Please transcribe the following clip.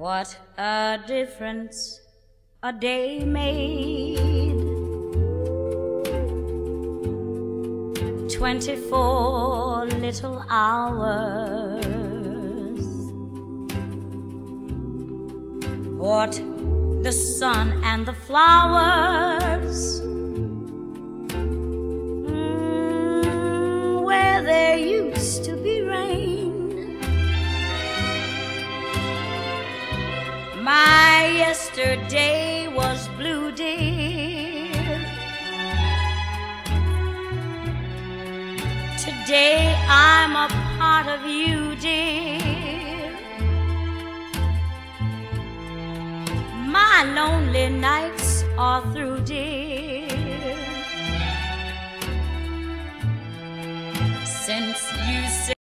What a difference a day made. Twenty-four little hours. What the sun and the flowers. yesterday was blue, dear. Today I'm a part of you, dear. My lonely nights are through, dear. Since you said.